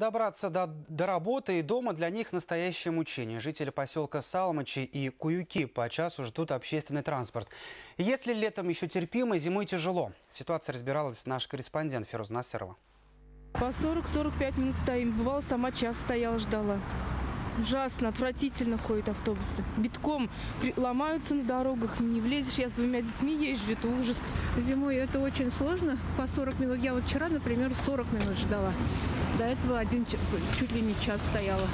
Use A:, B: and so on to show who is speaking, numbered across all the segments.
A: Добраться до, до работы и дома для них настоящее мучение. Жители поселка Салмачи и Куюки по часу ждут общественный транспорт. Если летом еще терпимо, зимой тяжело. В ситуации разбиралась наш корреспондент Феруз Насырова.
B: По 40-45 минут стоим. Бывало, сама час стояла, ждала. Ужасно, отвратительно ходят автобусы. Битком ломаются на дорогах, не влезешь. Я с двумя детьми езжу, это ужас.
C: Зимой это очень сложно. По 40 минут. Я вот вчера, например, 40 минут ждала. До этого один чуть ли не час стояла.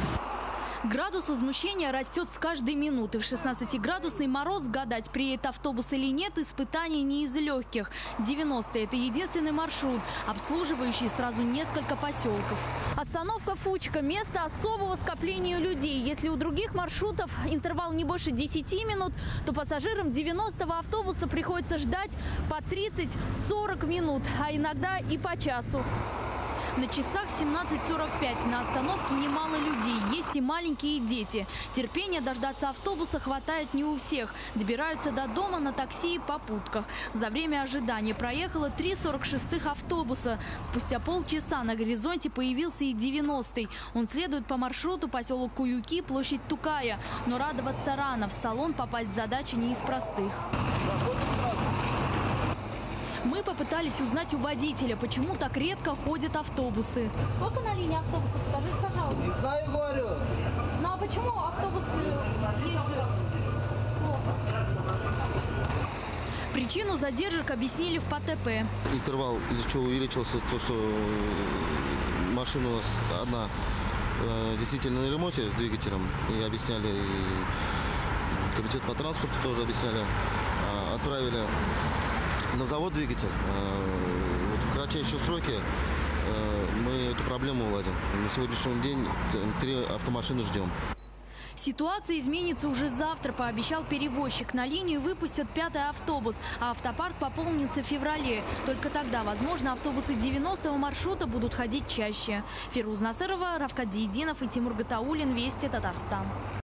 D: Градус возмущения растет с каждой минуты. В 16-градусный мороз гадать, приедет автобус или нет, испытание не из легких. 90 – это единственный маршрут, обслуживающий сразу несколько поселков. Остановка Фучка – место особого скопления людей. Если у других маршрутов интервал не больше 10 минут, то пассажирам 90-го автобуса приходится ждать по 30-40 минут, а иногда и по часу. На часах 17.45. На остановке немало людей. Есть и маленькие дети. Терпения дождаться автобуса хватает не у всех. Добираются до дома на такси и попутках. За время ожидания проехало три 46-х автобуса. Спустя полчаса на горизонте появился и 90-й. Он следует по маршруту поселок Куюки, площадь Тукая. Но радоваться рано. В салон попасть задача не из простых. Мы попытались узнать у водителя, почему так редко ходят автобусы. Сколько на линии автобусов, скажи, пожалуйста.
E: Не знаю, говорю.
D: Ну а почему автобусы ездят? Причину задержек объяснили в ПТП.
F: интервал из-за чего увеличился то, что э, машина у нас одна э, действительно на ремонте с двигателем. И объясняли, и комитет по транспорту тоже объясняли. А, Отправили на завод двигатель. Э, Вот в кратчайшие сроки э, мы эту проблему уладим. На сегодняшний день три автомашины ждем.
D: Ситуация изменится уже завтра, пообещал перевозчик. На линию выпустят пятый автобус, а автопарк пополнится в феврале. Только тогда, возможно, автобусы 90-го маршрута будут ходить чаще. Фируз Насырова, Равкат Диединов и Тимур Гатаулин. Вести Татарстан.